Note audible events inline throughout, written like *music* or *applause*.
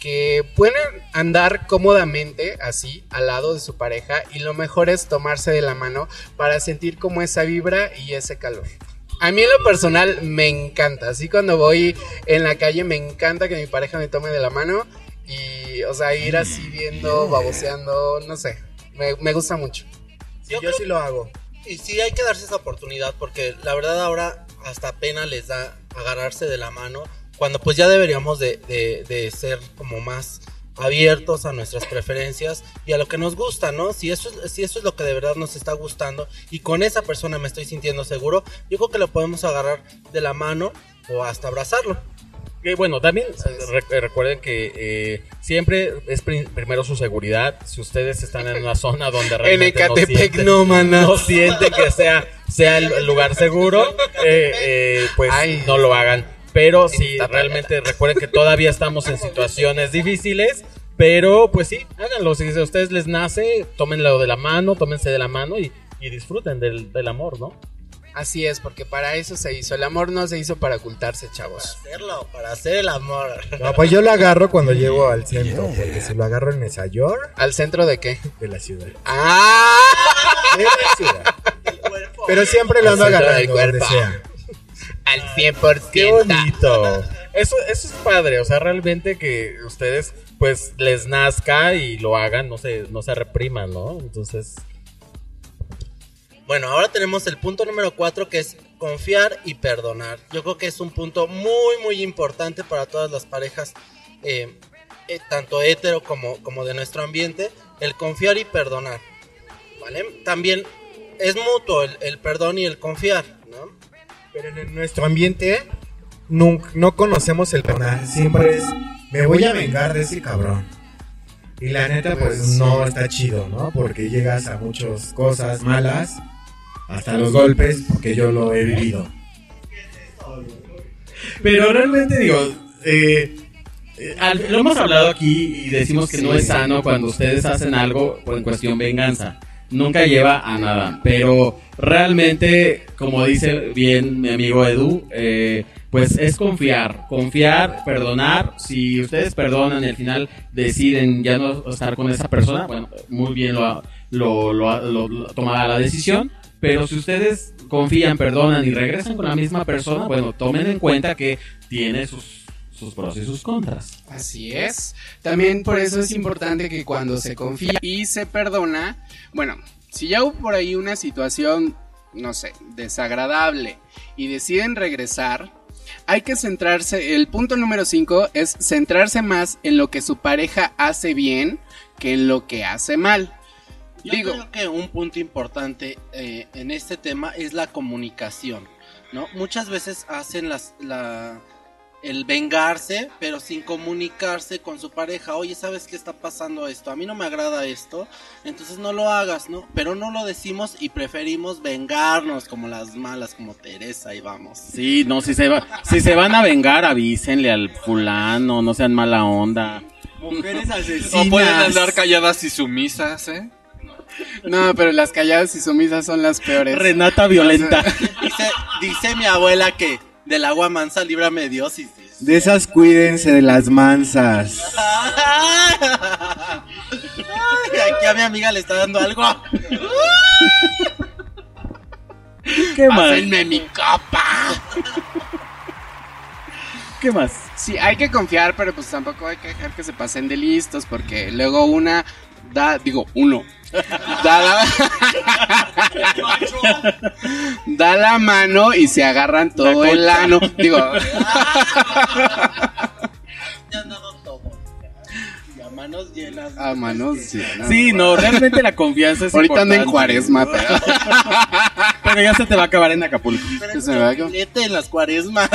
que pueden andar cómodamente así al lado de su pareja y lo mejor es tomarse de la mano para sentir como esa vibra y ese calor. A mí en lo personal me encanta, así cuando voy en la calle me encanta que mi pareja me tome de la mano y, o sea, ir así viendo, baboseando, no sé, me, gusta mucho. yo, sí lo hago. Y sí hay que darse esa oportunidad porque la verdad ahora hasta pena les da agarrarse de la mano cuando pues ya deberíamos de, de, ser como más abiertos a nuestras preferencias y a lo que nos gusta, ¿no? Si eso, es, si eso es lo que de verdad nos está gustando y con esa persona me estoy sintiendo seguro, yo creo que lo podemos agarrar de la mano o hasta abrazarlo. Que bueno, también eh, recuerden que eh, siempre es primero su seguridad. Si ustedes están en una zona donde *laughs* realmente no, sienten, no, sienten que sea, sea el lugar seguro, eh, pues no lo hagan pero sí, realmente recuerden que todavía estamos en situaciones difíciles. Pero pues sí, háganlo. Si a ustedes les nace, tómenlo de la mano, tómense de la mano y, disfruten del, amor, ¿no? Así es, porque para eso se hizo. El amor no se hizo para ocultarse, chavos. Para hacerlo, para hacer el amor. No, pues yo lo agarro cuando llego al centro, porque si lo agarro en Nueva York. ¿Al centro de qué? De la ciudad. ¡Ah! De la ciudad. Pero siempre lo ando agarrando donde sea al 100%. Qué bonito. Eso, eso es padre, o sea, realmente que ustedes pues les nazca y lo hagan, no se, no se repriman, ¿no? Entonces... Bueno, ahora tenemos el punto número 4 que es confiar y perdonar. Yo creo que es un punto muy, muy importante para todas las parejas, eh, eh, tanto hetero como, como de nuestro ambiente, el confiar y perdonar. ¿Vale? También es mutuo el, el perdón y el confiar. Pero en nuestro ambiente nunca, no conocemos el perdón. Siempre es, me voy a vengar de ese cabrón. Y la neta, pues no está chido, ¿no? Porque llegas a muchas cosas malas, hasta los golpes, porque yo lo he vivido. Pero realmente digo, eh, eh, lo hemos hablado aquí y decimos que no es sano cuando ustedes hacen algo en cuestión venganza nunca lleva a nada. Pero realmente, como dice bien mi amigo Edu, eh, pues es confiar, confiar, perdonar. Si ustedes perdonan y al final deciden ya no estar con esa persona, bueno, muy bien lo, lo, lo, la decisión. Pero si ustedes confían, perdonan y regresan con la misma persona, bueno, tomen en cuenta que tiene sus sus pros y sus contras. Así es. También por eso es importante que cuando se confía y se perdona, bueno, si ya hubo por ahí una situación, no sé, desagradable y deciden regresar, hay que centrarse, el punto número 5 es centrarse más en lo que su pareja hace bien que en lo que hace mal. Yo Digo, creo que un punto importante eh, en este tema es la comunicación, ¿no? Muchas veces hacen las, la, el vengarse, pero sin comunicarse con su pareja. Oye, ¿sabes qué está pasando esto? A mí no me agrada esto, entonces no lo hagas, ¿no? Pero no lo decimos y preferimos vengarnos como las malas, como Teresa, y vamos. Sí, no, si se, va, si se van a vengar, avísenle al fulano, no sean mala onda. Mujeres asesinas. No pueden andar calladas y sumisas, ¿eh? No, pero las calladas y sumisas son las peores. Renata violenta. dice, dice mi abuela que del agua mansa, líbrame Dios. Y... De esas cuídense de las mansas. aquí a mi amiga le está dando algo. ¿Qué más? Pásenme mi copa. ¿Qué más? Sí, hay que confiar, pero pues tampoco hay que dejar que se pasen de listos, porque luego una da, digo, uno, da la, da la mano y se agarran todo el ano. Digo, a manos llenas. A manos llenas. Sí, no, realmente la confianza es Ahorita ando en cuaresma, pero... pero ya se te va a acabar en Acapulco. Pero se va a en las cuaresmas.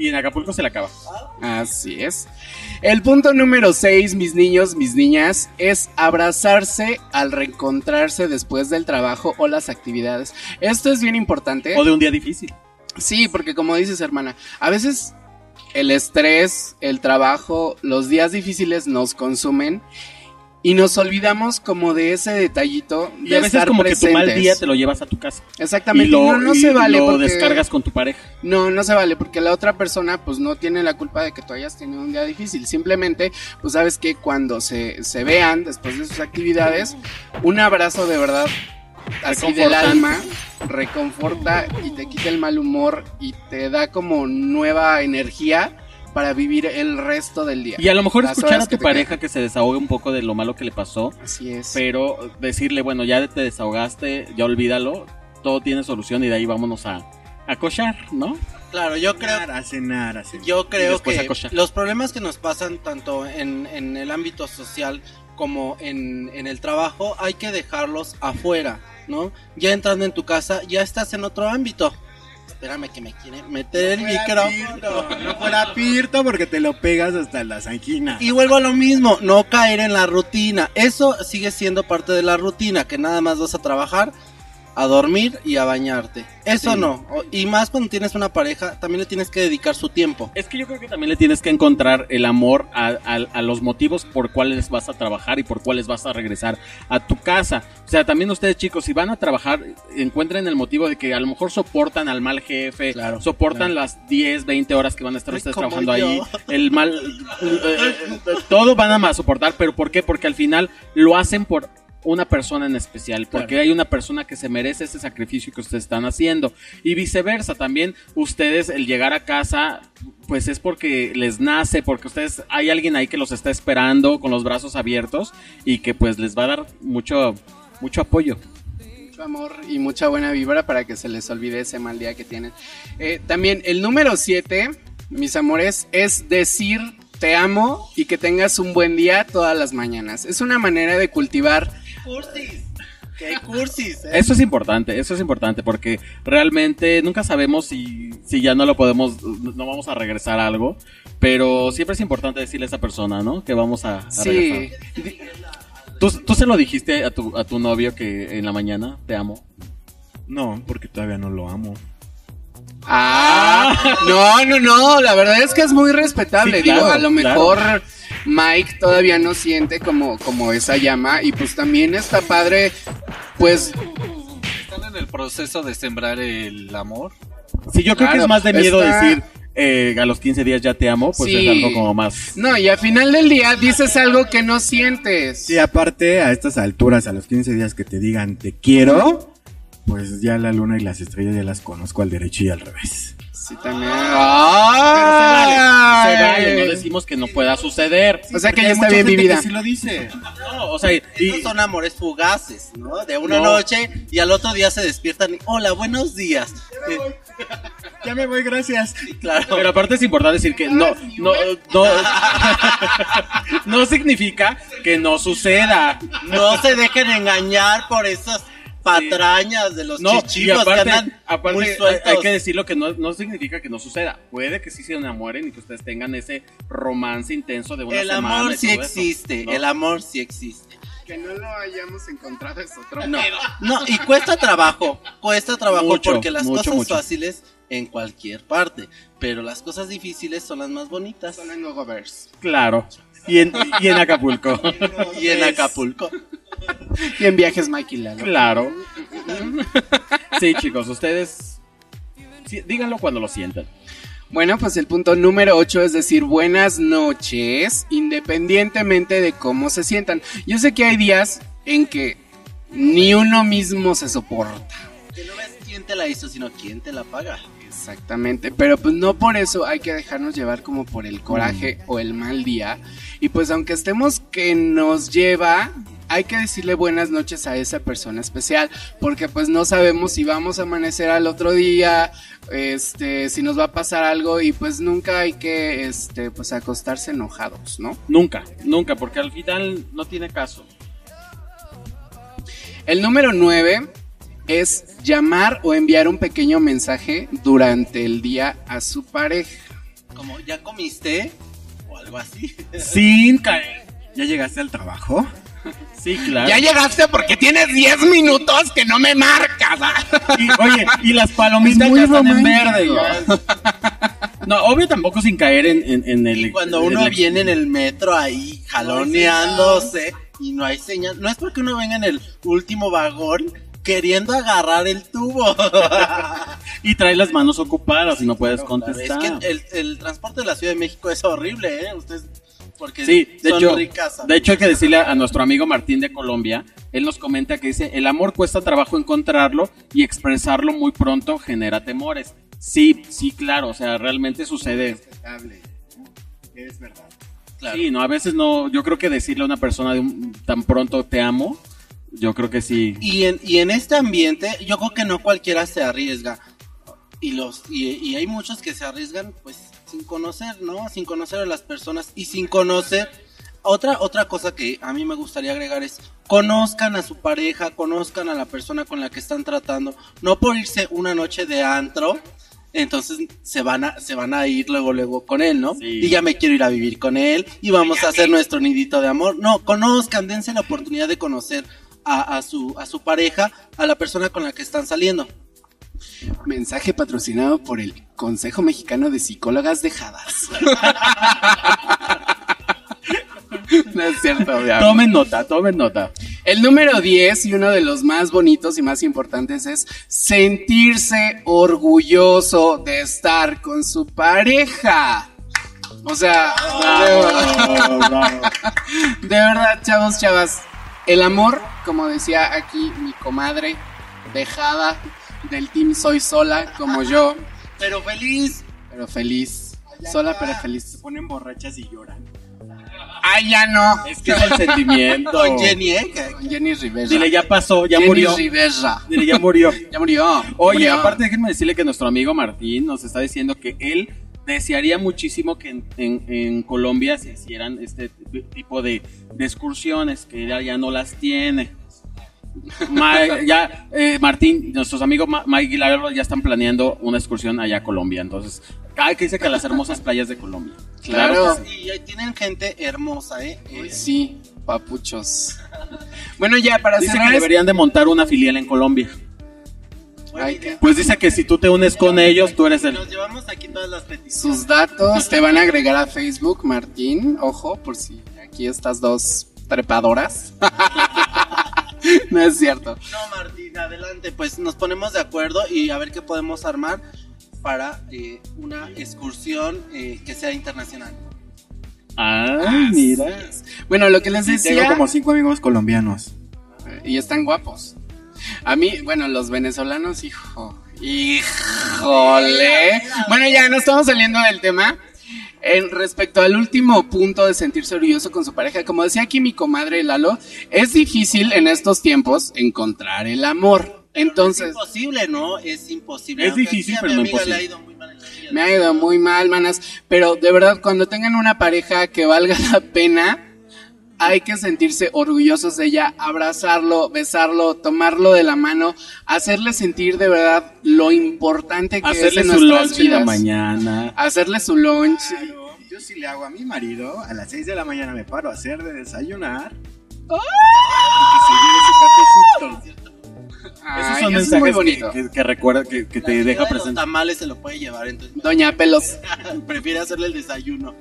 Y en Acapulco se le acaba. Así es. El punto número 6, mis niños, mis niñas, es abrazarse al reencontrarse después del trabajo o las actividades. Esto es bien importante. O de un día difícil. Sí, porque como dices, hermana, a veces el estrés, el trabajo, los días difíciles nos consumen y nos olvidamos como de ese detallito de Y a veces estar como que tu mal día te lo llevas a tu casa. Exactamente, y lo, no, no y se vale lo porque... descargas con tu pareja. No, no se vale porque la otra persona pues no tiene la culpa de que tú hayas tenido un día difícil. Simplemente, pues sabes que cuando se, se vean después de sus actividades, un abrazo de verdad así del alma reconforta y te quita el mal humor y te da como nueva energía para vivir el resto del día. Y a lo mejor Las escuchar a que tu te pareja que se desahogue un poco de lo malo que le pasó, Así es. pero decirle, bueno, ya te desahogaste, ya olvídalo, todo tiene solución y de ahí vámonos a, a cochar, ¿no? Claro, yo creo, A cenar, a cenar. yo creo que los problemas que nos pasan tanto en, en el ámbito social como en, en el trabajo hay que dejarlos afuera, ¿no? Ya entrando en tu casa, ya estás en otro ámbito. Espérame que me quiere meter el micrófono. No fuera pirto porque te lo pegas hasta las anginas. Y vuelvo a lo mismo, no caer en la rutina. Eso sigue siendo parte de la rutina, que nada más vas a trabajar, a dormir y a bañarte. Eso Sí. no. Y más cuando tienes una pareja, también le tienes que dedicar su tiempo. Es que yo creo que también le tienes que encontrar el amor a, a- a los motivos por cuáles vas a trabajar y por cuáles vas a regresar a tu casa. O sea, también ustedes chicos, si van a trabajar, encuentren el motivo de que a lo mejor soportan al mal jefe, Claro, soportan las 10, 20 horas que van a estar Ay, ustedes trabajando yo. ahí, *laughs* el mal, eh, eh, todo van a más soportar, pero ¿por qué? Porque al final lo hacen por una persona en especial, porque hay una persona que se merece ese sacrificio que ustedes están haciendo y viceversa también ustedes el llegar a casa pues es porque les nace, porque ustedes hay alguien ahí que los está esperando con los brazos abiertos y que pues les va a dar mucho mucho apoyo. mucho amor y mucha buena vibra para que se les olvide ese mal día que tienen. Eh, también el número 7, mis amores, es decir te amo y que tengas un buen día todas las mañanas. Es una manera de cultivar Cursis. ¿Qué cursis? eh? Eso es importante, eso es importante porque realmente nunca sabemos si, si ya no lo podemos, no vamos a regresar a algo, pero siempre es importante decirle a esa persona, ¿no? Que vamos a, a Sí, regresar. ¿Tú, tú se lo dijiste a tu, a tu novio que en la mañana te amo? No, porque todavía no lo amo. Ah, no, no, no, la verdad es que es muy respetable. Sí, claro, Digo, a lo claro. Mike todavía no siente como, como esa llama y pues también está padre, pues Están en el proceso de sembrar el amor. Sí, yo creo que es más de miedo está- decir eh, a los 15 días ya te amo, pues Sí. es algo como más... no, y al final del día dices algo que no sientes. Sí, aparte, a estas alturas, a los 15 días que te digan te quiero, pues ya la luna y las estrellas ya las conozco al derecho y al revés. Sí, también. Pero se vale, ¡Ay! se vale, no decimos que no pueda suceder. O sea que ya está bien vivida. sí lo dice. No, o sea, y, Esos son amores fugaces, ¿no? De una No. noche y al otro día se despiertan y, hola, buenos días. Ya me voy, gracias. sí, claro. Pero aparte es importante decir que no, no, no, *laughs* no significa que no suceda. No se dejen engañar por esas patrañas de los No, y chichifos que aparte, andan muy aparte hay, sueltos. hay que decirlo que no, no significa que no suceda. Puede que sí se enamoren y que ustedes tengan ese romance intenso de una el semana. amor sí eso, existe, ¿no? el amor sí existe. Que no lo hayamos encontrado es otro No, pedo. no, y cuesta trabajo, cuesta trabajo Mucho, porque las mucho, cosas mucho. fáciles en cualquier parte, pero las cosas difíciles son las más bonitas. Solo en Gogoverse. Claro. Y en, y en Acapulco. *laughs* Y en Acapulco. Y en viajes Mike y Lalo. Claro. Sí, chicos, ustedes sí, díganlo cuando lo sientan. Bueno, pues el punto número 8 es decir buenas noches, independientemente de cómo se sientan. Yo sé que hay días en que ni uno mismo se soporta. Que no ves quién te la hizo, sino quién te la paga. Exactamente, pero pues no por eso hay que dejarnos llevar como por el coraje o el mal día. Y pues aunque estemos que nos lleva, hay que decirle buenas noches a esa persona especial, porque pues no sabemos si vamos a amanecer al otro día, este, si nos va a pasar algo y pues nunca hay que, este, pues acostarse enojados, ¿no? Nunca, nunca, porque al final no tiene caso. El número 9 es llamar o enviar un pequeño mensaje durante el día a su pareja. Como, ¿ya comiste? O algo así. Sin caer. ¿Ya llegaste al trabajo? Sí, claro. Ya llegaste porque tienes 10 minutos que no me marcas. ¿ah? Y, oye, y las palomitas Es ya están en verde. No, obvio tampoco sin caer en, en- en el... Cuando en uno el- viene en el metro ahí jaloneándose y no hay señal. No es porque uno venga en el último vagón queriendo agarrar el tubo. *laughs* Y trae las manos ocupadas y no puedes es contestar. que el, el transporte de la Ciudad de México es horrible, ¿eh? Ustedes, porque Sí, de son hecho, ricas. de hecho hay que decirle a nuestro amigo Martín de Colombia, él nos comenta que dice, el amor cuesta trabajo encontrarlo y expresarlo muy pronto genera temores. Sí, sí, claro, o sea, realmente sucede. Es verdad. Claro. Sí, no, a veces no, yo creo que decirle a una persona de un- tan pronto te amo, yo creo que sí. Y en, y en este ambiente, yo creo que no cualquiera se arriesga. Y, los, y, y hay muchos que se arriesgan, pues, sin conocer, ¿no? Sin conocer a las personas y sin conocer. Otra, otra cosa que a mí me gustaría agregar es, conozcan a su pareja, conozcan a la persona con la que están tratando. No por irse una noche de antro, entonces se van a, se van a ir luego, luego con él, ¿no? Sí. Y ya me quiero ir a vivir con él y vamos a hacer nuestro nidito de amor. No, conozcan, dense la oportunidad de conocer a, a su, a su pareja, a la persona con la que están saliendo. Mensaje patrocinado por el Consejo Mexicano de Psicólogas Dejadas. *laughs* no es cierto, amor. Tomen nota, tomen nota. El número 10 y uno de los más bonitos y más importantes es sentirse orgulloso de estar con su pareja. O sea, de, de verdad, chavos, chavas, el amor, como decía aquí mi comadre, dejada del team Soy Sola, como yo, Pero feliz. pero feliz. Sola pero Se feliz. ponen borrachas y lloran. ¡Ay, ya no! Es que es el sentimiento. Con Jenny, ¿eh? Con Jenny Rivera. Dile, ya pasó, ya Jenny murió. Rivera. Dile, ya murió. *laughs* Ya murió. Oye, Murió. aparte déjenme decirle que nuestro amigo Martín nos está diciendo que él desearía muchísimo que en, en- en Colombia se hicieran este tipo de, de excursiones, que ya, ya no las tiene. Ya, eh, Martín, nuestros amigos Ma- Mike y Lalo ya están planeando una excursión allá a Colombia. Entonces, ah, que dice que a las hermosas playas de Colombia. Claro. sí. Y ahí tienen gente hermosa, ¿eh? Eh, Sí, papuchos. Bueno, ya para Dice cerrar. que es- deberían de montar una filial en Colombia. Ay, Pues dice que si tú te unes con ellos, tú eres el... Nos llevamos aquí todas las peticiones. Sus datos te van a agregar a Facebook, Martín. Ojo, por si aquí estas dos trepadoras. *laughs* *laughs* no es cierto. No, Martín, adelante. Pues nos ponemos de acuerdo y a ver qué podemos armar para eh, una excursión eh, que sea internacional. Ah, mira. Bueno, lo que les decía. tengo como cinco amigos colombianos. Y están guapos. A mí, bueno, los venezolanos, hijo. Híjole. Bueno, ya no estamos saliendo del tema. En respecto al último punto de sentirse orgulloso con su pareja, como decía aquí mi comadre Lalo, es difícil en estos tiempos encontrar el amor. Es Entonces, imposible, ¿no? Es imposible. Es difícil, pero no imposible. le ha ido muy mal en la vida. me ha ido muy mal, manas. Pero de verdad, cuando tengan una pareja que valga la pena, hay que sentirse orgullosos de ella, abrazarlo, besarlo, tomarlo de la mano, hacerle sentir de verdad lo importante que Hacerle es en su nuestras lunch en la vidas. mañana. Hacerle su lunch. Yo sí le hago a mi marido, a las 6 de la mañana me paro a hacer de desayunar. Y que se lleve su cafecito. Ay, Esos son eso es mensajes muy que, bonito. que, que recuerda, que, te deja de los presente. tamales se lo puede llevar, entonces Doña Pelos. *laughs* prefiere hacerle el desayuno.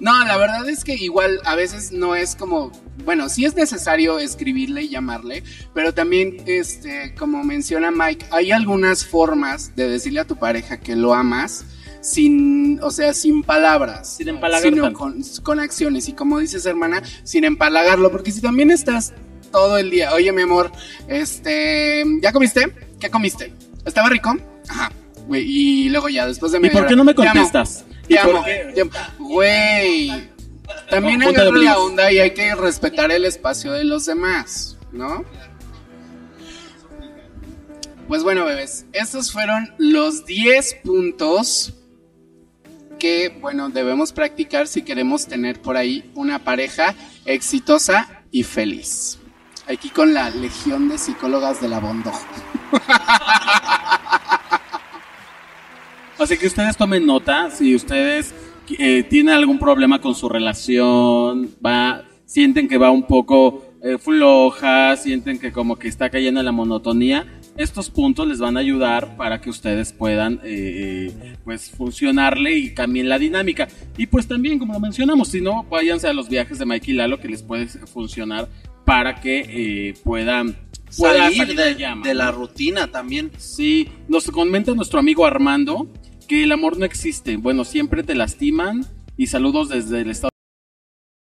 No, la verdad es que igual a veces no es como, bueno, sí es necesario escribirle y llamarle, pero también, este, como menciona Mike, hay algunas formas de decirle a tu pareja que lo amas sin, o sea, sin palabras, Sin empalagar sino con, con acciones y como dices hermana, sin empalagarlo, porque si también estás todo el día, oye mi amor, este, ¿ya comiste? ¿Qué comiste? ¿Estaba rico? Ajá. Güey, y luego ya, después de ¿Y media por qué no me contestas? Te ¿Y por amo, qué? te amo. Güey. También agarra de la onda y hay que respetar el espacio de los demás, ¿no? Pues bueno, bebés, estos fueron los 10 puntos que, bueno, debemos practicar si queremos tener por ahí una pareja exitosa y feliz. Aquí con la legión de psicólogas de la Bondo. Así que ustedes tomen nota, si ustedes eh, tienen algún problema con su relación, va, sienten que va un poco eh, floja, sienten que como que está cayendo en la monotonía, estos puntos les van a ayudar para que ustedes puedan eh, pues funcionarle y cambien la dinámica. Y pues también, como lo mencionamos, si no, váyanse a los viajes de Mike y Lalo que les puede funcionar para que eh, puedan pueda Salir de, llama, de ¿no? la rutina también. Sí, nos comenta nuestro amigo Armando que el amor no existe. Bueno, siempre te lastiman. Y saludos desde el estado